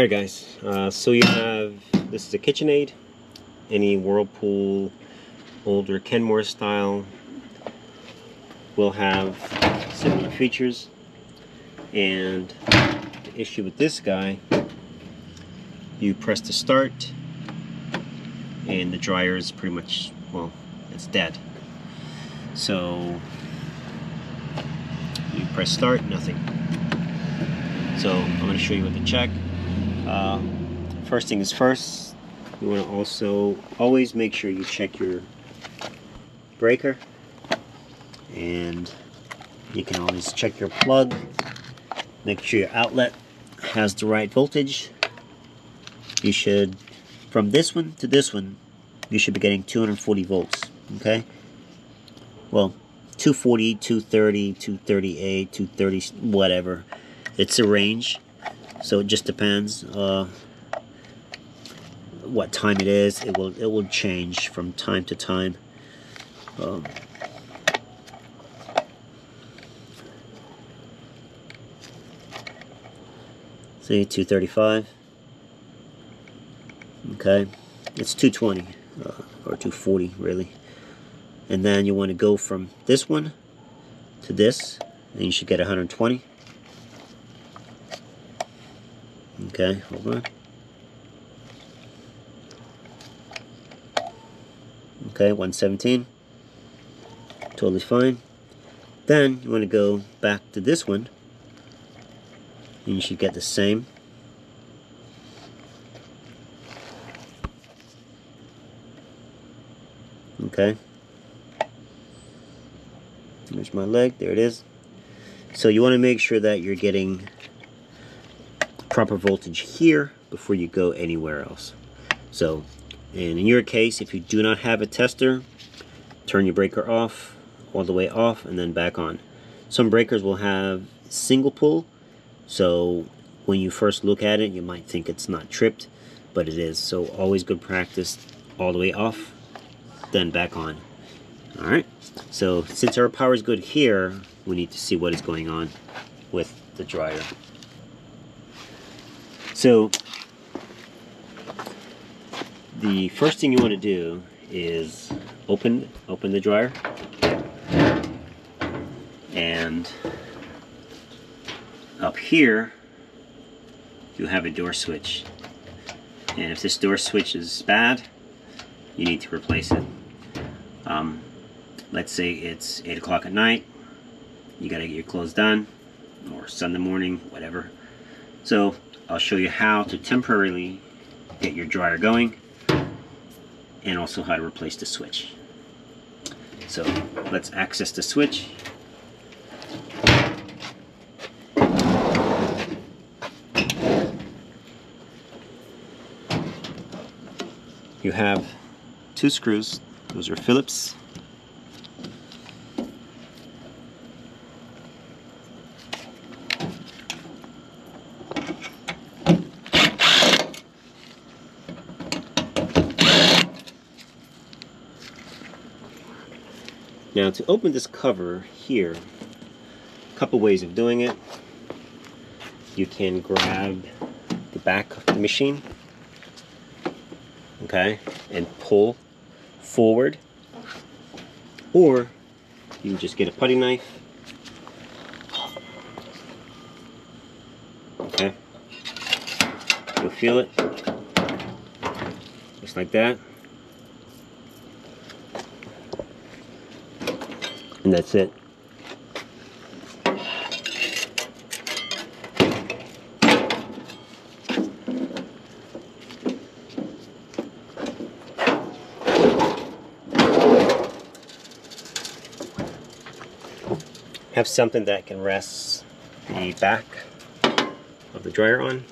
Alright guys, uh, so you have, this is a KitchenAid, any Whirlpool, older Kenmore style will have similar features and the issue with this guy, you press the start and the dryer is pretty much, well, it's dead. So you press start, nothing. So I'm going to show you what to check. Uh, first thing is first, you want to also always make sure you check your breaker. And you can always check your plug. Make sure your outlet has the right voltage. You should from this one to this one you should be getting 240 volts okay? Well 240 230 238 230 whatever. It's a range so it just depends uh, what time it is. It will it will change from time to time. Um, see 235 okay. It's 220 uh, or 240 really. And then you want to go from this one to this and you should get 120 okay hold on. Okay 117 totally fine. Then you want to go back to this one. And you should get the same. Okay. There's my leg there it is. So you want to make sure that you're getting proper voltage here before you go anywhere else so and in your case if you do not have a tester turn your breaker off all the way off and then back on some breakers will have single pull so when you first look at it, you might think it's not tripped, but it is. So always good practice all the way off, then back on. All right, so since our power is good here, we need to see what is going on with the dryer. So the first thing you want to do is open open the dryer. And up here you have a door switch. And if this door switch is bad you need to replace it. Um, let's say it's 8 o'clock at night you gotta get your clothes done or Sunday morning whatever. So I'll show you how to temporarily get your dryer going and also how to replace the switch. So let's access the switch. You have two screws. Those are Phillips Now to open this cover here, a couple ways of doing it. You can grab the back of the machine okay, and pull forward. Or you can just get a putty knife. Okay. You'll feel it. Just like that. And that's it. have something that can rest the back of the dryer on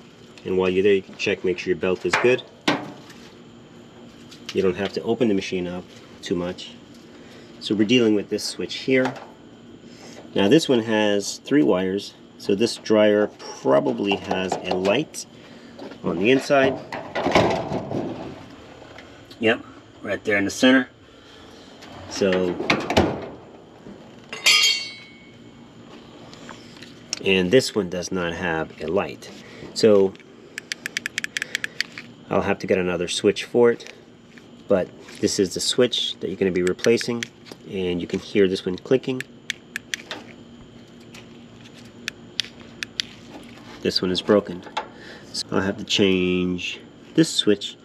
and while you're there you can check make sure your belt is good you don't have to open the machine up too much so we're dealing with this switch here. Now this one has three wires. So this dryer probably has a light on the inside. Yep right there in the center. So and this one does not have a light. So I'll have to get another switch for it. But this is the switch that you're going to be replacing and you can hear this one clicking. This one is broken. So I'll have to change this switch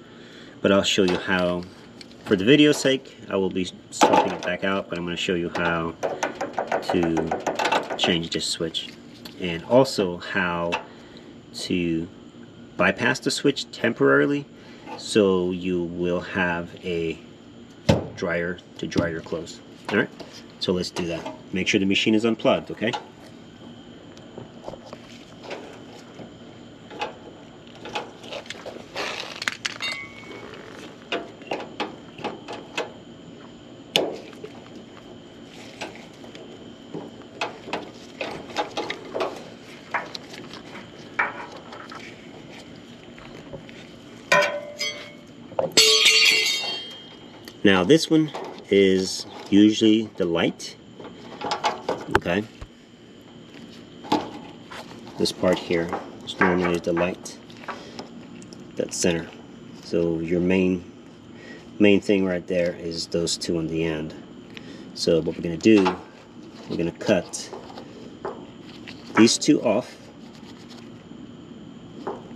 but I'll show you how. For the video's sake I will be swapping it back out but I'm going to show you how to change this switch. And also how to bypass the switch temporarily so you will have a dryer to dry your clothes. Alright, so let's do that. Make sure the machine is unplugged, okay? Now this one is usually the light. Okay. This part here is normally the light. That center. So your main main thing right there is those two on the end. So what we're gonna do, we're gonna cut these two off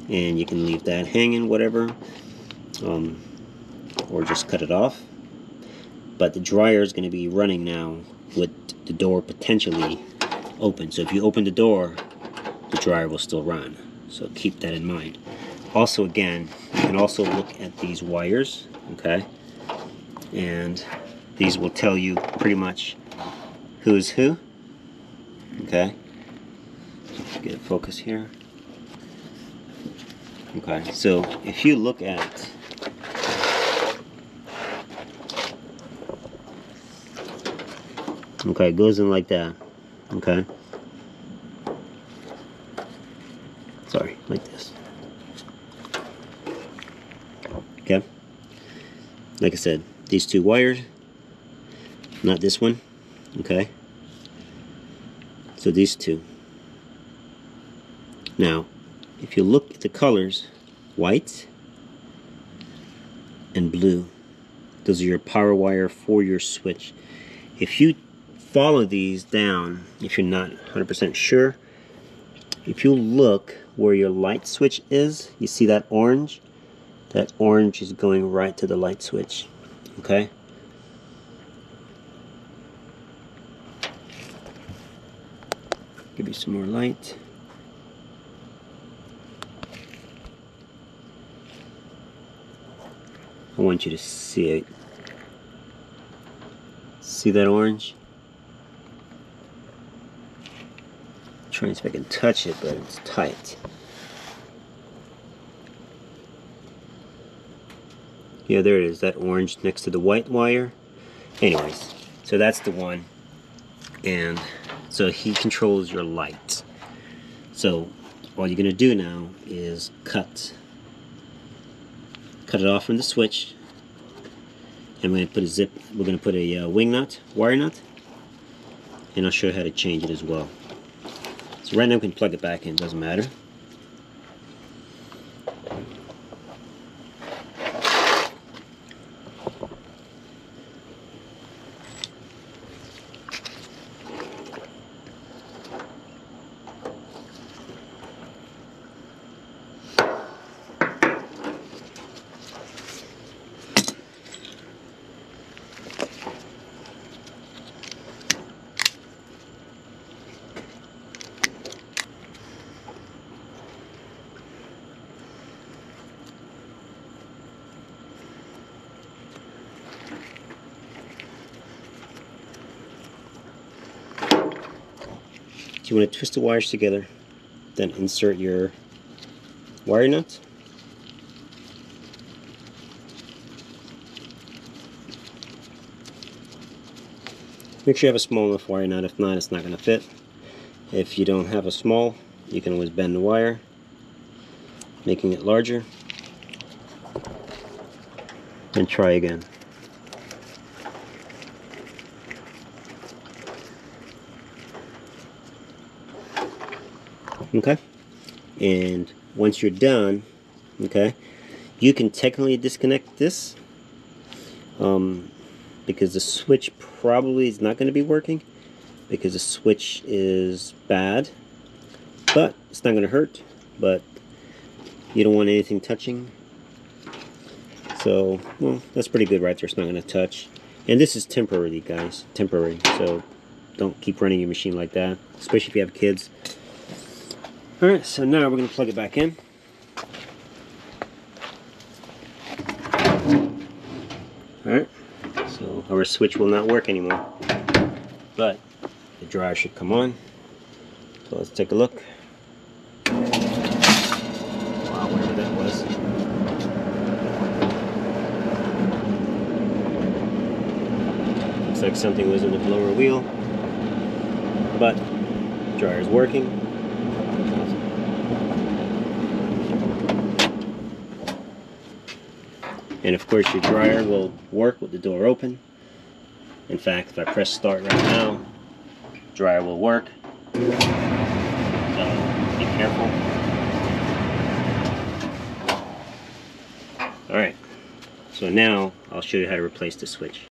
and you can leave that hanging whatever um, or just cut it off but the dryer is going to be running now with the door potentially open. So if you open the door, the dryer will still run. So keep that in mind. Also, again, you can also look at these wires, okay? And these will tell you pretty much who's who, okay? Get a focus here. Okay, so if you look at Okay, it goes in like that. Okay. Sorry, like this. Okay. Like I said, these two wires, not this one. Okay. So these two. Now, if you look at the colors, white and blue, those are your power wire for your switch. If you follow these down if you're not 100% sure. If you look where your light switch is, you see that orange? That orange is going right to the light switch. Okay? Give you some more light. I want you to see it. See that orange? Trying to see if I can touch it, but it's tight. Yeah, there it is, that orange next to the white wire. Anyways, so that's the one. And so he controls your light. So all you're gonna do now is cut cut it off from the switch and we're gonna put a zip we're gonna put a uh, wing nut wire nut and I'll show you how to change it as well so right now we can plug it back in, doesn't matter. You want to twist the wires together, then insert your wire nut. Make sure you have a small enough wire nut, if not it's not going to fit. If you don't have a small, you can always bend the wire, making it larger, and try again. Okay? And once you're done okay you can technically disconnect this um, because the switch probably is not going to be working because the switch is bad but it's not going to hurt but you don't want anything touching. So well that's pretty good right there it's not going to touch. And this is temporary guys temporary so don't keep running your machine like that especially if you have kids alright so now we're going to plug it back in. Alright so our switch will not work anymore. But the dryer should come on. So let's take a look. Wow whatever that was. Looks like something was in the blower wheel but dryer is working and of course your dryer will work with the door open. In fact if I press start right now dryer will work. So be careful. Alright so now I'll show you how to replace the switch